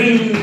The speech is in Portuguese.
Rio.